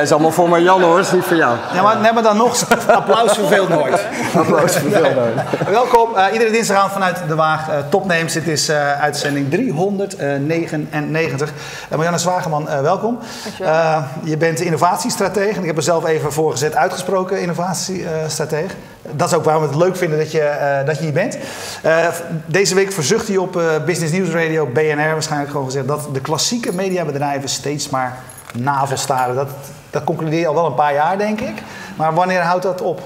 Dat is allemaal voor Marjan hoor, is niet voor jou. Ja, maar, nee, maar dan nog, applaus verveelt nooit. Applaus voor veel nooit. Welkom, eh, iedere dinsdagavond vanuit De Waag. eh Topnames, dit is eh, uitzending 399. Uh, Marianne Zwageman, eh, welkom. Eh, je bent innovatiestratege en ik heb er zelf even voor gezet uitgesproken innovatiestratege. Dat is ook waarom we het leuk vinden dat je, eh, dat je hier bent. Eh, deze week verzucht hij op eh, Business News Radio, BNR waarschijnlijk gewoon gezegd... dat de klassieke mediabedrijven steeds maar navelstaren. Dat, dat concludeer je al wel een paar jaar, denk ik. Maar wanneer houdt dat op?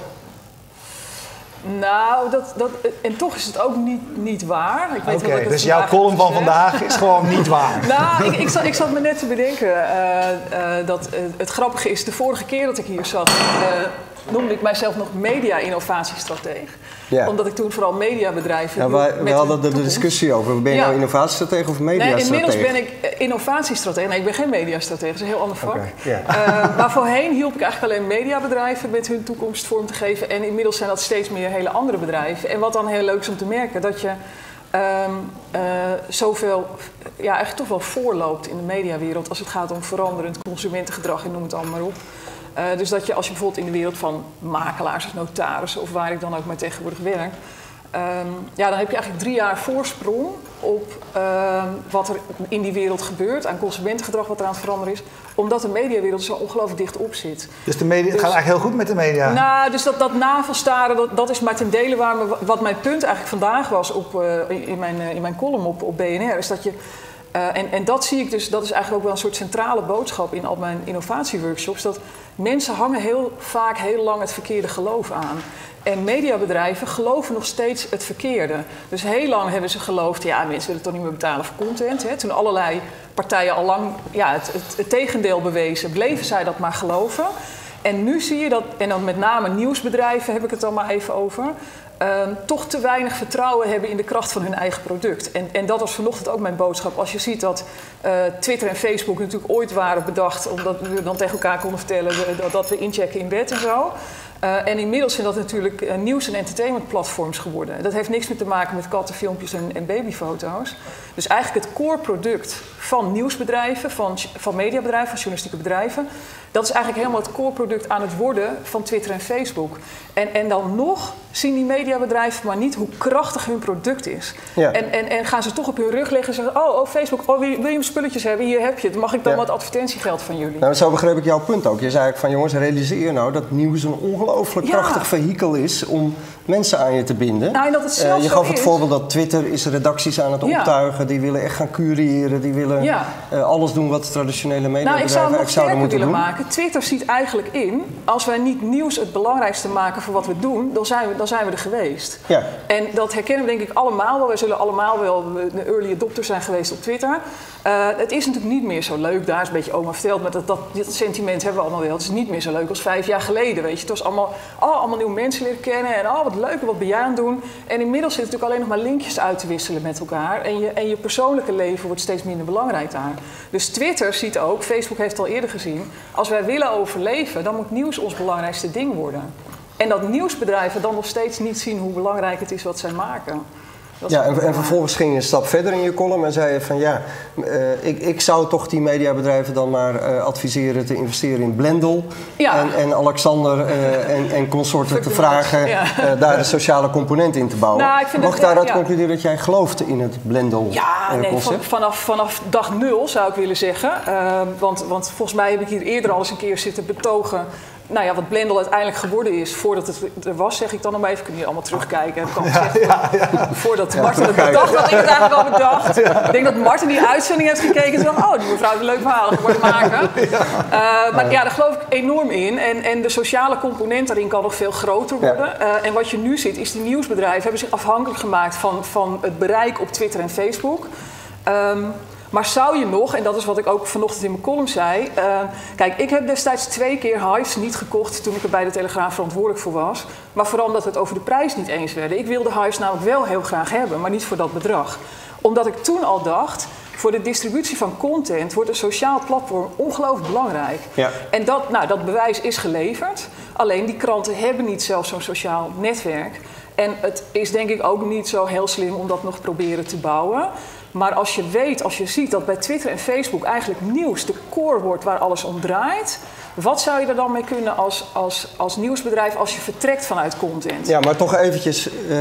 Nou, dat, dat, en toch is het ook niet, niet waar. Oké, dus jouw column van vandaag is gewoon niet waar. Nou, ik, ik, zat, ik zat me net te bedenken eh, eh, dat het grappige is, de vorige keer dat ik hier zat, eh, noemde ik mijzelf nog media-innovatiestratege. Ja. Omdat ik toen vooral mediabedrijven. Ja, hielp wij, we hadden er de discussie over. Ben je Ja. nou innovatiestratege of Nee, mediastratege? inmiddels ben ik eh, innovatiestratege. Nee, ik ben geen mediastratege, dat is een heel ander vak. Eh, maar voorheen hielp ik eigenlijk alleen mediabedrijven met hun toekomst vorm te geven. En inmiddels zijn dat steeds meer hele andere bedrijven. En wat dan heel leuk is om te merken, dat je ehm, eh, zoveel, ja, eigenlijk toch wel voorloopt in de mediawereld als het gaat om veranderend consumentengedrag en noem het allemaal maar op. Eh, dus dat je als je bijvoorbeeld in de wereld van makelaars of notarissen of waar ik dan ook maar tegenwoordig werk, Ehm, ja, dan heb je eigenlijk drie jaar voorsprong op ehm, wat er in die wereld gebeurt, aan consumentengedrag wat er aan het veranderen is, omdat de mediawereld zo ongelooflijk dicht op zit. Dus de media, het Dus- gaat eigenlijk heel goed met de media. Nou, dus dat, dat navelstaren, dat, dat is maar ten dele waar me, wat mijn punt eigenlijk vandaag was op, eh, in, mijn, eh, in mijn column op, op BNR, is dat je eh, en, en dat zie ik dus, dat is eigenlijk ook wel een soort centrale boodschap in al mijn innovatieworkshops. Dat mensen hangen heel vaak heel lang het verkeerde geloof aan. En mediabedrijven geloven nog steeds het verkeerde. Dus heel lang hebben ze geloofd, ja, mensen willen toch niet meer betalen voor content. Hè? Toen allerlei partijen al lang ja, het, het, het tegendeel bewezen, bleven zij dat maar geloven. En nu zie je dat, en dan met name nieuwsbedrijven heb ik het dan maar even over, ehm, toch te weinig vertrouwen hebben in de kracht van hun eigen product. En, en dat was vanochtend ook mijn boodschap. Als je ziet dat eh, Twitter en Facebook natuurlijk ooit waren bedacht, omdat we dan tegen elkaar konden vertellen eh, dat, dat we inchecken in bed en zo. Eh, en inmiddels zijn dat natuurlijk eh, nieuws- en entertainmentplatforms geworden. Dat heeft niks meer te maken met kattenfilmpjes en, en babyfoto's. Dus eigenlijk het core product van nieuwsbedrijven, van, van mediabedrijven, van journalistieke bedrijven... dat is eigenlijk helemaal het core product aan het worden van Twitter en Facebook. En, en dan nog zien die mediabedrijven maar niet hoe krachtig hun product is. Ja. En, en, en gaan ze toch op hun rug liggen en zeggen... oh, oh Facebook, oh, wil, je, wil je spulletjes hebben? Hier heb je het. Mag ik dan Ja. wat advertentiegeld van jullie? Nou, zo begreep ik jouw punt ook. Je zei eigenlijk van jongens, realiseer nou dat nieuws een ongelooflijk Ja. krachtig vehikel is om mensen aan je te binden. Nou, en dat het Eh, je gaf het is- voorbeeld dat Twitter is redacties aan het Ja. optuigen. Die willen echt gaan cureren. Die willen Ja. eh, alles doen wat traditionele Nou, ik zou het nog sterker moeten willen doen. maken. Twitter ziet eigenlijk in, als wij niet nieuws het belangrijkste maken voor wat we doen, dan zijn we, dan zijn we er geweest. Ja. En dat herkennen we denk ik allemaal wel. Wij zullen allemaal wel de early adopter zijn geweest op Twitter. Eh, het is natuurlijk niet meer zo leuk. Daar is een beetje oma verteld, maar dat, dat, dit sentiment hebben we allemaal wel. Het is niet meer zo leuk als vijf jaar geleden, weet je. Het was allemaal, oh, allemaal nieuwe mensen leren kennen en oh, wat leuk, wat ben jij aan doen? En inmiddels zit het natuurlijk alleen nog maar linkjes uit te wisselen met elkaar. En je, en je persoonlijke leven wordt steeds minder belangrijk daar. Dus Twitter ziet ook, Facebook heeft al eerder gezien... als wij willen overleven, dan moet nieuws ons belangrijkste ding worden. En dat nieuwsbedrijven dan nog steeds niet zien hoe belangrijk het is wat zij maken. Ja, en, en vervolgens ging je een stap verder in je column en zei je van ja, eh, ik, ik zou toch die mediabedrijven dan maar eh, adviseren te investeren in Blendel. Ja. En, en Alexander eh, en, en consorten te vragen ja. daar de sociale component in te bouwen. Nou, ik Mag daaruit concluderen dat jij gelooft in het Blendel Ja, nee, concept? vanaf, vanaf dag nul zou ik willen zeggen. Ehm, want, want volgens mij heb ik hier eerder al eens een keer zitten betogen. Nou ja, wat Blendel uiteindelijk geworden is, voordat het er was, zeg ik dan nog maar even. Kun je allemaal terugkijken. Heb ik al gezegd. Voordat Martin het bedacht, had ik het eigenlijk al bedacht. Ik denk dat Martin die uitzending heeft gekeken en dacht, oh, die mevrouw heeft een leuk verhaal geworden maken. Eh, maar ja, daar geloof ik enorm in. En, en de sociale component daarin kan nog veel groter worden. Eh, en wat je nu ziet, is die nieuwsbedrijven hebben zich afhankelijk gemaakt van, van het bereik op Twitter en Facebook. Ehm, maar zou je nog, en dat is wat ik ook vanochtend in mijn column zei. eh, kijk, ik heb destijds twee keer Hives niet gekocht toen ik er bij de Telegraaf verantwoordelijk voor was. Maar vooral omdat we het over de prijs niet eens werden. Ik wilde Hives namelijk wel heel graag hebben, maar niet voor dat bedrag. Omdat ik toen al dacht, voor de distributie van content wordt een sociaal platform ongelooflijk belangrijk. Ja. En dat, nou, dat bewijs is geleverd. Alleen die kranten hebben niet zelf zo'n sociaal netwerk. En het is denk ik ook niet zo heel slim om dat nog proberen te bouwen. Maar als je weet, als je ziet dat bij Twitter en Facebook eigenlijk nieuws de core wordt waar alles om draait. Wat zou je er dan mee kunnen als, als, als nieuwsbedrijf als je vertrekt vanuit content? Ja, maar toch eventjes, uh,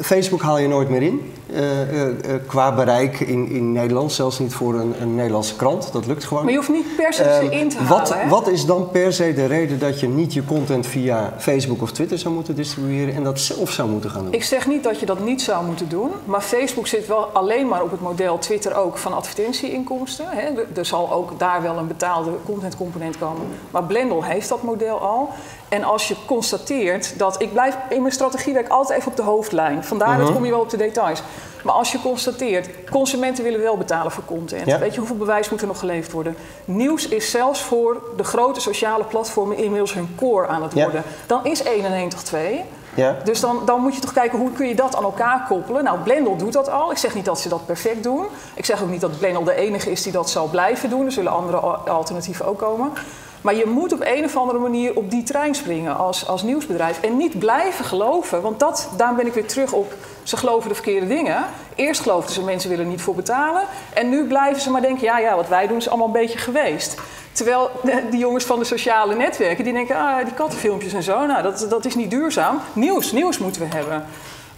Facebook haal je nooit meer in. Uh, uh, qua bereik in, in Nederland, zelfs niet voor een, een, Nederlandse krant. Dat lukt gewoon. Maar je hoeft niet per se ze in te wat, halen. hè? Wat is dan per se de reden dat je niet je content via Facebook of Twitter zou moeten distribueren en dat zelf zou moeten gaan doen? Ik zeg niet dat je dat niet zou moeten doen, maar Facebook zit wel alleen maar op het model Twitter ook van advertentieinkomsten. Hè. Er- zal ook daar wel een betaalde contentcomponent komen. Maar Blendel heeft dat model al. En als je constateert dat. Ik blijf in mijn strategie werk altijd even op de hoofdlijn. Vandaar dat kom je wel op de details. Maar als je constateert, consumenten willen wel betalen voor content. Ja. Weet je hoeveel bewijs moet er nog geleverd worden? Nieuws is zelfs voor de grote sociale platformen inmiddels hun core aan het Ja. worden. Dan is 1 en 1 toch 2. Ja? Dus dan, dan moet je toch kijken hoe kun je dat aan elkaar koppelen. Nou, Blendel doet dat al. Ik zeg niet dat ze dat perfect doen. Ik zeg ook niet dat Blendel de enige is die dat zal blijven doen. Er zullen andere al- alternatieven ook komen. Maar je moet op een of andere manier op die trein springen als, als nieuwsbedrijf. En niet blijven geloven. Want dat, daar ben ik weer terug op. Ze geloven de verkeerde dingen. Eerst geloofden ze mensen willen niet voor betalen. En nu blijven ze maar denken, ja, ja, wat wij doen is allemaal een beetje geweest. Terwijl de- die jongens van de sociale netwerken, die denken, ah, die kattenfilmpjes en zo, nou, dat, dat is niet duurzaam. Nieuws, nieuws moeten we hebben.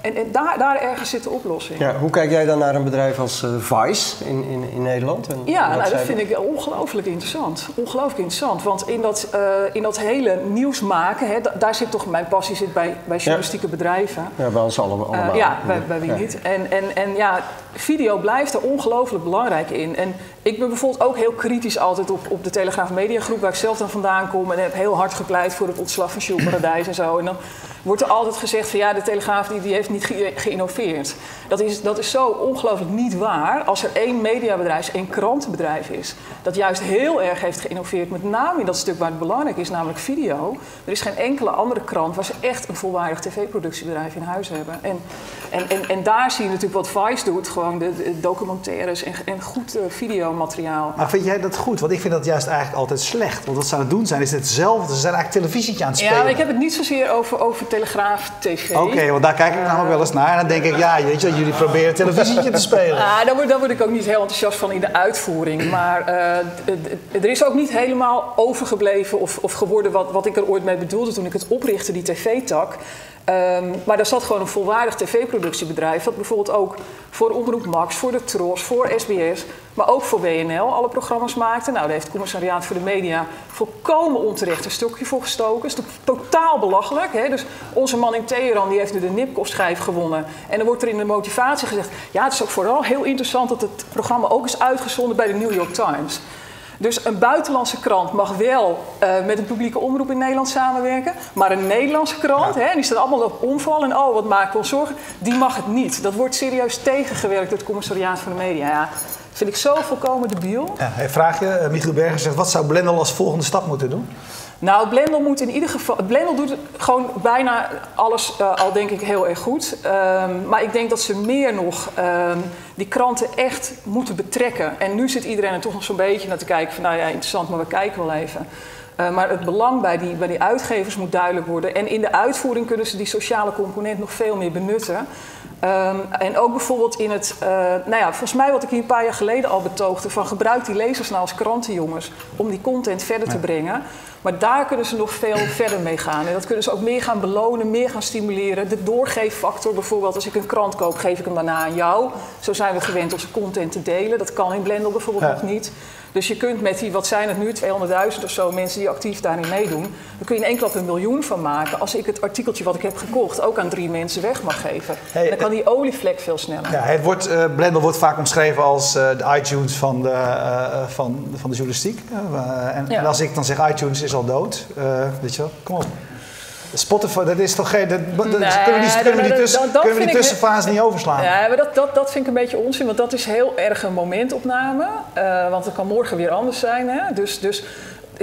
En, en daar, daar ergens zit de oplossing. Ja, hoe kijk jij dan naar een bedrijf als eh, Vice in, in, in Nederland? En Ja, nou, dat vind ik ongelooflijk interessant. Ongelooflijk interessant. Want in dat, eh, in dat hele nieuws maken, hè, da- daar zit toch mijn passie zit bij, bij journalistieke bedrijven. Ja, bij ons allemaal. Eh, allemaal. ja, bij, bij wie Ja. niet. En, en, en ja, video blijft er ongelooflijk belangrijk in. En ik ben bijvoorbeeld ook heel kritisch altijd op, op de Telegraaf Mediagroep, waar ik zelf dan vandaan kom. En heb heel hard gepleit voor het ontslag van Jules Paradijs en zo. En dan wordt er altijd gezegd van ja, de Telegraaf die, die heeft niet ge- geïnnoveerd. Dat is, dat is zo ongelooflijk niet waar als er één mediabedrijf, één krantenbedrijf is. Dat juist heel erg heeft geïnnoveerd, met name in dat stuk waar het belangrijk is, namelijk video. Er is geen enkele andere krant waar ze echt een volwaardig tv-productiebedrijf in huis hebben. En, en, en, en daar zie je natuurlijk wat Vice doet, gewoon de, de documentaires en, en goed eh, videomateriaal. Maar vind jij dat goed? Want ik vind dat juist eigenlijk altijd slecht. Want wat ze aan het doen zijn, is hetzelfde. Ze zijn eigenlijk televisietje aan het spelen. Ja, maar ik heb het niet zozeer over, over Telegraaf TV. Oké, want daar kijk ik namelijk wel eens naar. En dan denk ik, ja, weet je, jullie proberen televisietje te spelen. Ah, daar, word, daar word ik ook niet heel enthousiast van in de uitvoering. Maar eh, er is ook niet helemaal overgebleven of, of geworden wat, wat ik er ooit mee bedoelde toen ik het oprichtte, die tv-tak. Ehm, maar daar zat gewoon een volwaardig tv-productiebedrijf. Dat bijvoorbeeld ook voor Omroep Max, voor de Tros, voor SBS, maar ook voor WNL alle programma's maakte. Nou, daar heeft het Commissariaat voor de Media volkomen onterecht een stokje voor gestoken. Dat is to- totaal belachelijk. Hè? Dus onze man in Teheran die heeft nu de Nipkoff-schijf gewonnen. En dan wordt er in de motivatie gezegd... ja, het is ook vooral heel interessant dat het programma ook is uitgezonden bij de New York Times. Dus een buitenlandse krant mag wel eh, met een publieke omroep in Nederland samenwerken. Maar een Nederlandse krant, hè, die staat allemaal op omval en oh, wat maken we ons zorgen, die mag het niet. Dat wordt serieus tegengewerkt door het commissariaat van de media. Ja, vind ik zo volkomen debiel. Ja, vraag je, eh, Michiel Berger zegt, wat zou Blendel als volgende stap moeten doen? Nou, Blendel moet in ieder geval. Blendel doet gewoon bijna alles eh, al, denk ik, heel erg goed. Ehm, maar ik denk dat ze meer nog ehm, die kranten echt moeten betrekken. En nu zit iedereen er toch nog zo'n beetje naar te kijken van, nou ja, interessant, maar we kijken wel even. Eh, maar het belang bij die, bij die uitgevers moet duidelijk worden. En in de uitvoering kunnen ze die sociale component nog veel meer benutten. Ehm, en ook bijvoorbeeld in het, eh, nou ja, volgens mij wat ik hier een paar jaar geleden al betoogde, van gebruik die lezers nou als krantenjongens om die content verder te brengen. Maar daar kunnen ze nog veel verder mee gaan. En dat kunnen ze ook meer gaan belonen, meer gaan stimuleren. De doorgeeffactor bijvoorbeeld, als ik een krant koop, geef ik hem daarna aan jou. Zo zijn we gewend onze content te delen. Dat kan in Blendel bijvoorbeeld Ja. nog niet. Dus je kunt met die, wat zijn het nu, 200.000 of zo mensen die actief daarin meedoen, dan kun je in één klap een miljoen van maken. Als ik het artikeltje wat ik heb gekocht ook aan drie mensen weg mag geven. Hey, dan kan die olievlek veel sneller. Ja, het wordt, eh, Blendel wordt vaak omschreven als eh, de iTunes van de, eh, eh, van, van de journalistiek. Eh, en, Ja. en als ik dan zeg iTunes is al dood, eh, weet je wel, kom op. Spotify, dat is toch geen... Dat, dat- Nee, kunnen we die, kunnen we die, dat- tussen, dat- dat kunnen we die vind ik- tussenfase niet overslaan? Ja, maar dat, dat, dat vind ik een beetje onzin, want dat is heel erg een momentopname. Eh, want het kan morgen weer anders zijn. Hè? Dus, dus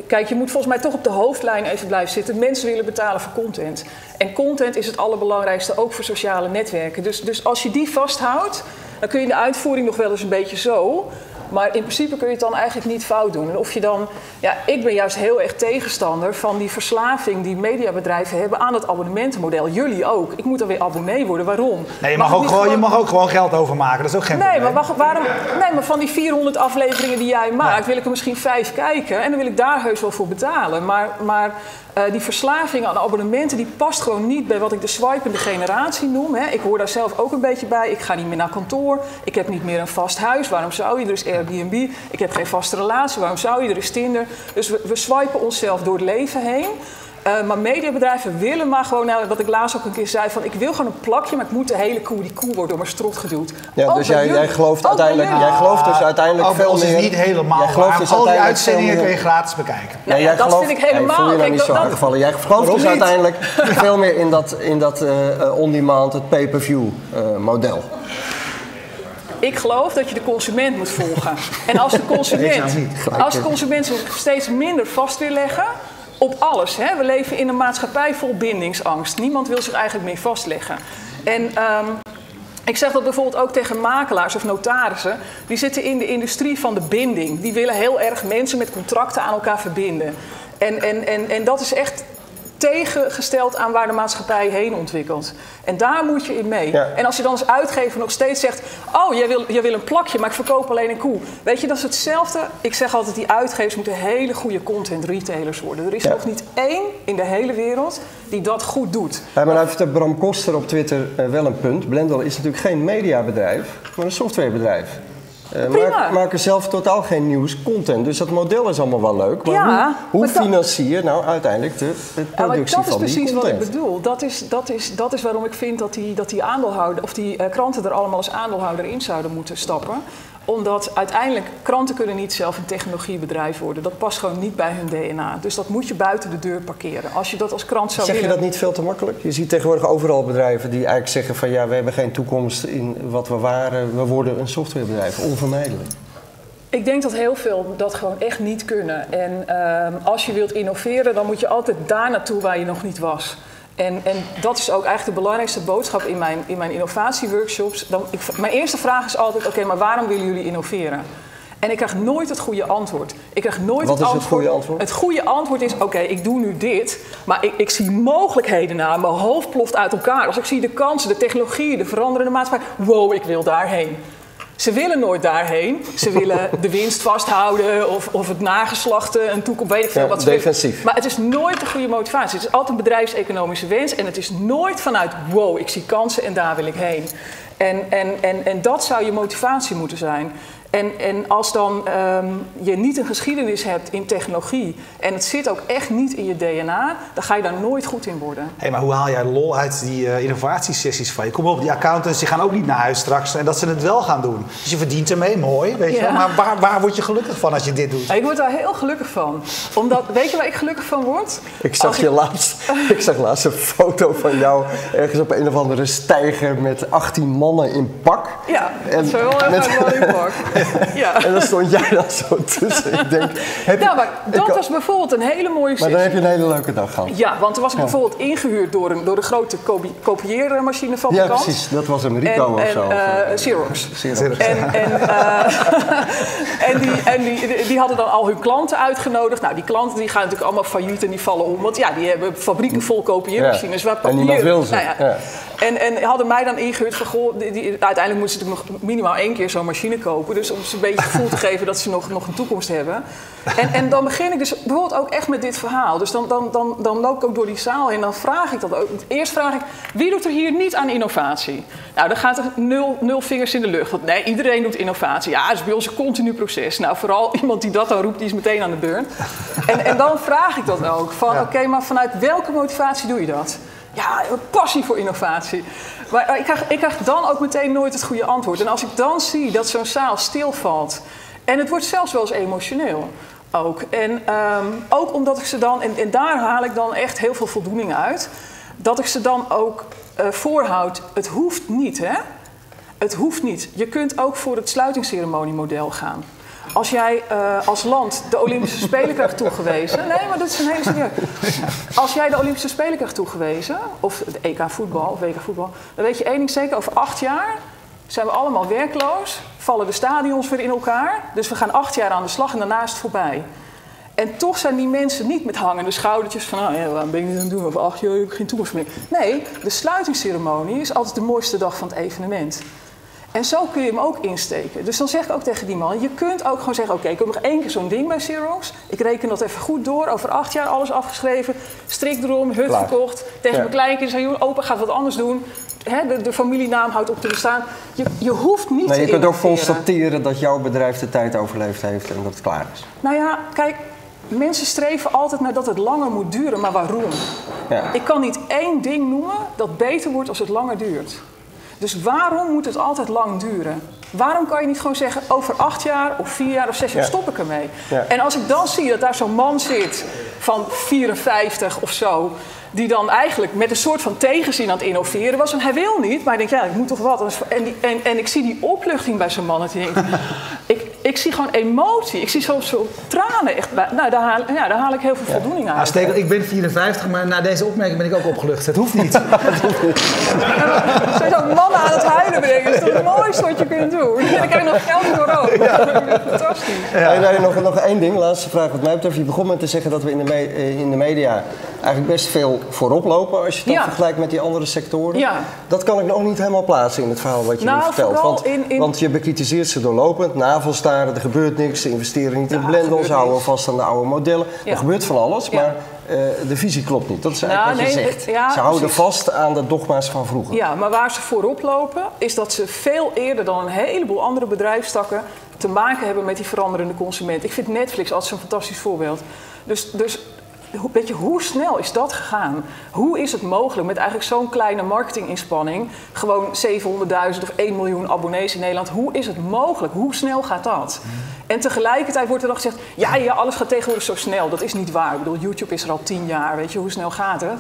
kijk, je moet volgens mij toch op de hoofdlijn even blijven zitten. Mensen willen betalen voor content. En content is het allerbelangrijkste, ook voor sociale netwerken. Dus, dus als je die vasthoudt, dan kun je de uitvoering nog wel eens een beetje zo. Maar in principe kun je het dan eigenlijk niet fout doen. En of je dan, ja, ik ben juist heel erg tegenstander van die verslaving die mediabedrijven hebben aan het abonnementenmodel. Jullie ook. Ik moet dan weer abonnee worden. Waarom? Nee, je mag, ook gewoon, je mag ook gewoon geld overmaken. Dat is ook geen Nee, probleem. maar, waarom, nee, maar van die 400 afleveringen die jij maakt, wil ik er misschien vijf kijken. En dan wil ik daar heus wel voor betalen. Maar, maar eh, die verslaving aan abonnementen, die past gewoon niet bij wat ik de swipende generatie noem. Hè. Ik hoor daar zelf ook een beetje bij. Ik ga niet meer naar kantoor. Ik heb niet meer een vast huis. Waarom zou je? Er is Airbnb. Ik heb geen vaste relatie. Waarom zou je? Er is Tinder. Dus we, we swipen onszelf door het leven heen. Eh, maar mediabedrijven willen maar gewoon, nou, wat ik laatst ook een keer zei, van ik wil gewoon een plakje, maar ik moet de hele koe, die koe wordt door mijn strot geduwd. Ja, Ook dus jij, jij gelooft uiteindelijk, jij gelooft dus uiteindelijk Ook bij veel meer. is niet helemaal Jij gelooft dus Al die uitzendingen kun je gratis bekijken. Nou ja, jij dat gelooft- vind ik helemaal. Nee, voel je nou niet zo dat- aangevallen. Jij gelooft dus niet? uiteindelijk veel meer in dat, in dat eh, eh, on-demand, het pay-per-view eh, model. Ik geloof dat je de consument moet volgen. En als de consument, als de consument steeds minder vast wil leggen op alles. Hè? We leven in een maatschappij vol bindingsangst. Niemand wil zich eigenlijk meer vastleggen. En ehm, ik zeg dat bijvoorbeeld ook tegen makelaars of notarissen. Die zitten in de industrie van de binding. Die willen heel erg mensen met contracten aan elkaar verbinden. En, en, en, en dat is echt tegengesteld aan waar de maatschappij heen ontwikkelt. En daar moet je in mee. Ja. En als je dan als uitgever nog steeds zegt... oh, jij wil, jij wil een plakje, maar ik verkoop alleen een koe. Weet je, dat is hetzelfde. Ik zeg altijd, die uitgevers moeten hele goede content retailers worden. Er is Ja. nog niet één in de hele wereld die dat goed doet. Ja, maar nou heeft de Bram Koster op Twitter eh, wel een punt. Blendel is natuurlijk geen mediabedrijf, maar een softwarebedrijf. Prima. maak- maken zelf totaal geen nieuws, content. Dus dat model is allemaal wel leuk. Maar Ja, hoe, hoe maar financier je nou uiteindelijk de, de Ja, maar productie dat is van die precies wat content? ik bedoel. Dat is, dat, is, dat is waarom ik vind dat die, dat die aandeelhouder, of die eh, kranten er allemaal als aandeelhouder in zouden moeten stappen. Omdat uiteindelijk kranten kunnen niet zelf een technologiebedrijf worden. Dat past gewoon niet bij hun DNA. Dus dat moet je buiten de deur parkeren. Als je dat als krant zou Zeg je willen. dat niet veel te makkelijk? Je ziet tegenwoordig overal bedrijven die eigenlijk zeggen van ja, we hebben geen toekomst in wat we waren. We worden een softwarebedrijf, onvermijdelijk. Ik denk dat heel veel dat gewoon echt niet kunnen. En ehm, als je wilt innoveren, dan moet je altijd daar naartoe waar je nog niet was. En, en dat is ook eigenlijk de belangrijkste boodschap in mijn, in mijn innovatieworkshops. Dan, ik, mijn eerste vraag is altijd: oké, maar waarom willen jullie innoveren? En ik krijg nooit het goede antwoord. Ik krijg nooit Wat het is het antwoord. goede antwoord? Het goede antwoord is: oké, ik doe nu dit, maar ik, ik zie mogelijkheden na. Mijn hoofd ploft uit elkaar. Als ik zie de kansen, de technologie, de veranderende maatschappij, wow, ik wil daarheen. Ze willen nooit daarheen. Ze willen de winst vasthouden of, of het nageslachte, een toekomst, weet ik veel Ja, wat ze willen. defensief. Maar het is nooit de goede motivatie. Het is altijd een bedrijfseconomische wens en het is nooit vanuit wow, ik zie kansen en daar wil ik heen. En, en, en, en dat zou je motivatie moeten zijn. En, en als dan ehm, je niet een geschiedenis hebt in technologie en het zit ook echt niet in je DNA, dan ga je daar nooit goed in worden. Hé, maar hoe haal jij lol uit die eh, innovatiesessies van je? Kom op, die accountants die gaan ook niet naar huis straks en dat ze het wel gaan doen. Dus je verdient ermee, mooi, weet je Ja. wel. Maar waar, waar word je gelukkig van als je dit doet? Ik word daar heel gelukkig van. Omdat, weet je waar ik gelukkig van word? Ik zag, Als je laatst, ik zag laatst een foto van jou ergens op een of andere steiger met 18 mannen in pak. Ja, dat En is wel heel met- in pak. Ja. En dan stond jij dan zo tussen. Ik denk, heb je, Nou, maar dat ik- was bijvoorbeeld een hele mooie maar sessie. dan heb je een hele leuke dag gehad. Ja, want toen was ik bijvoorbeeld ingehuurd door een, door de grote kopie- kopieermachinefabrikant. Ja, precies. Dat was een Rico en, of en, zo. eh, Xerox. Xerox. En, en, eh, en, die, en die, die hadden dan al hun klanten uitgenodigd. Nou, die klanten die gaan natuurlijk allemaal failliet en die vallen om. Want ja, die hebben fabrieken vol kopieermachines. Ja. Waar En papier... niemand wil ze. Nou ja. En, en hadden mij dan ingehuurd van, goh, die, die- uiteindelijk moeten ze natuurlijk nog minimaal één keer zo'n machine kopen. Dus om ze een beetje het gevoel te geven dat ze nog, nog een toekomst hebben. En, en dan begin ik dus bijvoorbeeld ook echt met dit verhaal. Dus dan, dan, dan, dan loop ik ook door die zaal en dan vraag ik dat ook. Eerst vraag ik, wie doet er hier niet aan innovatie? Nou, dan gaat er nul, nul vingers in de lucht. Want nee, iedereen doet innovatie. Ja, dat is bij ons een continu proces. Nou, vooral iemand die dat dan roept, die is meteen aan de beurt. En, en dan vraag ik dat ook. Van, Ja. oké, maar vanuit welke motivatie doe je dat? Ja, passie voor innovatie. Maar ik krijg, ik krijg dan ook meteen nooit het goede antwoord. En als ik dan zie dat zo'n zaal stilvalt... en het wordt zelfs wel eens emotioneel ook. En ehm, ook omdat ik ze dan... En, en daar haal ik dan echt heel veel voldoening uit... dat ik ze dan ook eh, voorhoud... het hoeft niet, hè? Het hoeft niet. Je kunt ook voor het sluitingsceremoniemodel gaan. Als jij eh, als land de Olympische Spelen krijgt toegewezen. Nee, maar dat is een hele serieus. Als jij de Olympische Spelen krijgt toegewezen, of de EK voetbal of WK voetbal, dan weet je één ding zeker: over acht jaar zijn we allemaal werkloos. vallen de stadions weer in elkaar. Dus we gaan acht jaar aan de slag en daarna is het voorbij. En toch zijn die mensen niet met hangende schoudertjes van, nou ja, waarom ben ik dit aan het doen? Of ach, joh, ik heb geen toekomst meer. Nee, de sluitingsceremonie is altijd de mooiste dag van het evenement. En zo kun je hem ook insteken. Dus dan zeg ik ook tegen die man: je kunt ook gewoon zeggen: Oké, ik heb nog één keer zo'n ding bij Xerox. Ik reken dat even goed door. Over acht jaar alles afgeschreven. Strik erom, hut Klaar. verkocht. Tegen Ja. mijn kleinkinderen zei: "Joh, Opa gaat wat anders doen. De, de familienaam houdt op te bestaan. Je, je hoeft niet Nee, te je kunt ook constateren dat jouw bedrijf de tijd overleefd heeft en dat het klaar is. Nou ja, kijk, mensen streven altijd naar dat het langer moet duren, maar waarom? Ja. Ik kan niet één ding noemen dat beter wordt als het langer duurt. Dus waarom moet het altijd lang duren? Waarom kan je niet gewoon zeggen, over acht jaar of vier jaar of zes jaar Ja. stop ik ermee? Ja. En als ik dan zie dat daar zo'n man zit van 54 of zo, die dan eigenlijk met een soort van tegenzin aan het innoveren was. En hij wil niet, maar hij denkt, ja, ik moet toch wat. En, die, en, en ik zie die opluchting bij zo'n man. Dat denkt, ik, ik zie gewoon emotie. Ik zie zo, zo tranen. Echt, nou, daar, haal, ja, daar haal ik heel veel voldoening Nou, uit. Stekel, ik ben 54, maar na deze opmerking ben ik ook opgelucht. Het hoeft niet. Zo zo'n man aan het huilen brengen. Dat is toch het mooiste wat je kunt doen. En dan krijg je nog geld voor ook. Fantastisch. Hey, nee, nog, nog één ding, laatste vraag wat mij betreft. Je begon met te zeggen dat we in de, me- eh, in de media eigenlijk best veel voorop lopen als je Ja. vergelijkt met die andere sectoren. Ja. Dat kan ik nog niet helemaal plaatsen in het verhaal wat je Nou, nu vertelt. vooral Want, in- in- want je bekritiseert ze doorlopend, er gebeurt niks, ze investeren niet in blendels, houden vast aan de oude modellen. Er gebeurt van alles, maar eh, de visie klopt niet. Dat is eigenlijk Nou, wat je nee, zegt. ja, ze houden precies. vast aan de dogma's van vroeger. Ja, maar waar ze voorop lopen, is dat ze veel eerder dan een heleboel andere bedrijfstakken te maken hebben met die veranderende consument. Ik vind Netflix altijd zo'n fantastisch voorbeeld. Dus, dus weet je, hoe snel is dat gegaan? Hoe is het mogelijk met eigenlijk zo'n kleine marketinginspanning, gewoon 700.000 of 1 miljoen abonnees in Nederland, hoe is het mogelijk? Hoe snel gaat dat? En tegelijkertijd wordt er dan gezegd, ja, ja, alles gaat tegenwoordig zo snel. Dat is niet waar. Ik bedoel, YouTube is er al tien jaar, weet je, hoe snel gaat het?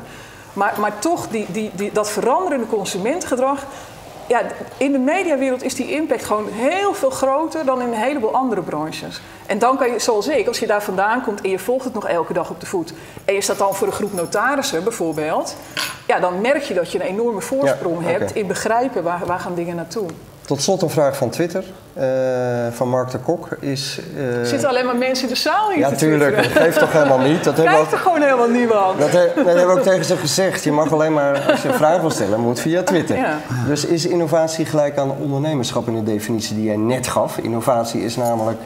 Maar, maar toch, die, die, die, dat veranderende consumentengedrag. Ja, in de mediawereld is die impact gewoon heel veel groter dan in een heleboel andere branches. En dan kan je, zoals ik, als je daar vandaan komt en je volgt het nog elke dag op de voet. En je staat dan voor een groep notarissen bijvoorbeeld. Ja, dan merk je dat je een enorme voorsprong Ja, hebt in begrijpen waar, waar gaan dingen naartoe. Tot slot een vraag van Twitter, eh, van Mark de Kok. Is, eh, Er zitten alleen maar mensen in de zaal hier ja, te tuurlijk, dat geeft toch helemaal niet. Dat hebben we ook Kijkt er gewoon helemaal niemand. Dat, he- dat hebben we ook tegen ze gezegd. Je mag alleen maar, als je een vraag wil stellen, moet via Twitter. Ja. Dus is innovatie gelijk aan ondernemerschap in de definitie die jij net gaf? Innovatie is namelijk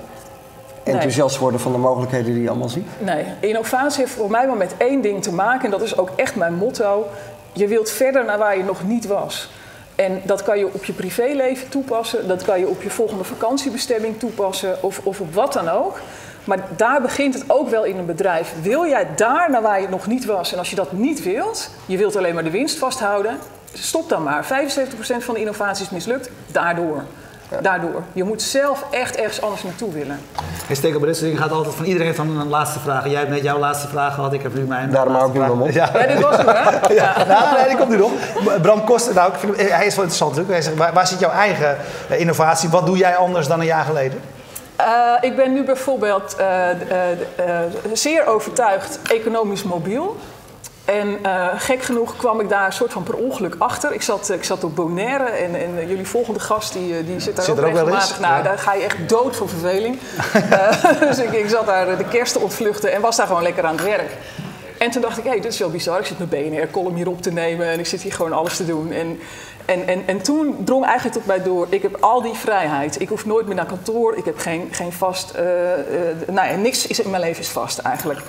enthousiast worden van de mogelijkheden die je allemaal ziet. Nee, innovatie heeft voor mij maar met één ding te maken. En dat is ook echt mijn motto. Je wilt verder naar waar je nog niet was. En dat kan je op je privéleven toepassen. Dat kan je op je volgende vakantiebestemming toepassen. Of, of op wat dan ook. Maar daar begint het ook wel in een bedrijf. Wil jij daar naar waar je nog niet was? En als je dat niet wilt, je wilt alleen maar de winst vasthouden. Stop dan maar. 75% van de innovatie is mislukt. Daardoor. Daardoor. Je moet zelf echt ergens anders naartoe willen. Hey, Stekel, bij dit soort dingen gaat altijd van iedereen heeft dan een laatste vraag. Jij hebt net jouw laatste vraag gehad, ik heb nu mijn Daarom hou ik nu mijn Ja. Ja, dit was hem, hè? Ja, nou, nee, die komt nu nog. Bram Koster, nou, ik vind hem- hij is wel interessant natuurlijk. Hij zegt, waar, waar zit jouw eigen eh, innovatie? Wat doe jij anders dan een jaar geleden? Eh, ik ben nu bijvoorbeeld eh, eh, eh, zeer overtuigd economisch mobiel. En eh, gek genoeg kwam ik daar een soort van per ongeluk achter. Ik zat, ik zat op Bonaire en, en eh, jullie volgende gast die, eh, die zit daar Zit ook regelmatig. Nou, Ja. daar ga je echt dood van verveling. Eh, dus ik, ik zat daar de kerst te ontvluchten en was daar gewoon lekker aan het werk. En toen dacht ik, hé, hey, dit is wel bizar. Ik zit mijn BNR-column hier op te nemen en ik zit hier gewoon alles te doen. En, en, en, en toen drong eigenlijk tot mij door, ik heb al die vrijheid. Ik hoef nooit meer naar kantoor, ik heb geen, geen vast... eh, eh, nou ja, niks is in mijn leven is vast eigenlijk.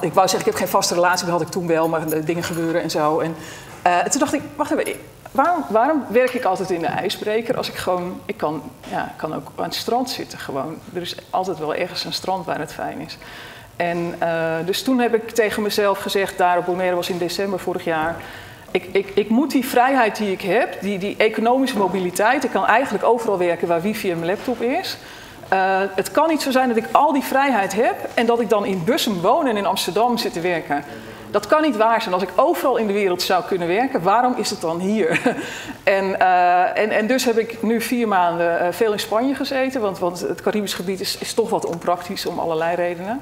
Ik, wou zeggen, ik heb geen vaste relatie, dat had ik toen wel, maar de dingen gebeuren en zo. En eh, toen dacht ik, wacht even, waarom, waarom werk ik altijd in de ijsbreker als ik gewoon... Ik kan, ja, kan ook aan het strand zitten gewoon. Er is altijd wel ergens een strand waar het fijn is. En eh, dus toen heb ik tegen mezelf gezegd, daar op Bonaire was in december vorig jaar. Ik, ik, ik moet die vrijheid die ik heb, die, die economische mobiliteit, ik kan eigenlijk overal werken waar wifi en mijn laptop is. Eh, het kan niet zo zijn dat ik al die vrijheid heb en dat ik dan in Bussum woon en in Amsterdam zit te werken. Dat kan niet waar zijn. Als ik overal in de wereld zou kunnen werken, waarom is het dan hier? en, eh, en, en dus heb ik nu vier maanden eh, veel in Spanje gezeten, want, want het Caribisch gebied is, is toch wat onpraktisch om allerlei redenen.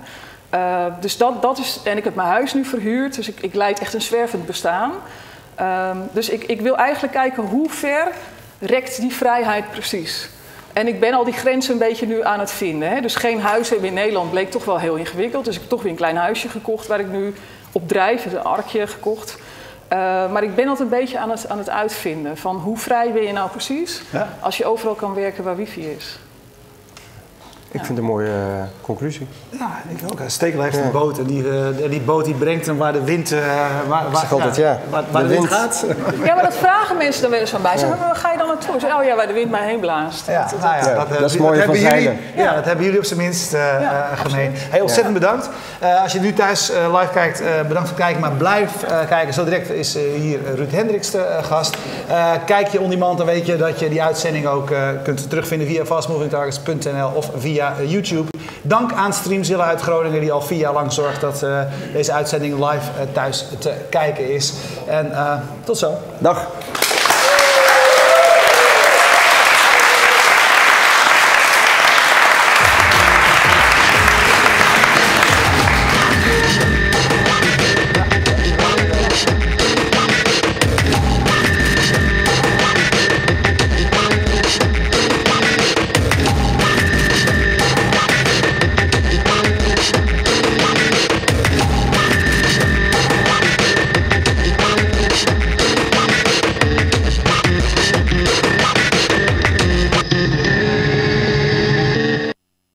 Dus dat, dat is, en ik heb mijn huis nu verhuurd, dus ik, ik leid echt een zwervend bestaan. Ehm, dus ik, ik wil eigenlijk kijken hoe ver rekt die vrijheid precies. En ik ben al die grenzen een beetje nu aan het vinden. Hè? Dus geen huis hebben in Nederland bleek toch wel heel ingewikkeld. Dus ik heb toch weer een klein huisje gekocht waar ik nu op drijf. Een arkje gekocht. Uh, maar ik ben altijd een beetje aan het, aan het uitvinden van hoe vrij ben je nou precies Ja. als je overal kan werken waar wifi is. Ik vind het een mooie eh, conclusie. Ja, ik ook. Stekel heeft een boot en die, eh, die boot die brengt hem waar de wind, eh, waar, waar, zeg altijd, ja, waar, waar de, de wind gaat. Ja, maar dat vragen mensen dan wel eens van mij. Zeggen, waar ga je dan naartoe? Zeg, oh ja, waar de wind mij heen blaast. Ja, Dat- nou ja, Ja, dat, dat is hebben van jullie, ja, dat hebben jullie op zijn minst Ja, gemeen. Hey, ontzettend bedankt. Eh, als je nu thuis live kijkt, eh, bedankt voor het kijken. Maar blijf eh, kijken. Zo direct is hier Ruud Hendricks de gast. Eh, kijk je on demand, dan weet je dat je die uitzending ook eh, kunt terugvinden via fastmovingtargets.nl of via eh, YouTube. Dank aan Streamzilla uit Groningen die al vier jaar lang zorgt dat eh, deze uitzending live eh, thuis te kijken is. En tot zo. Dag.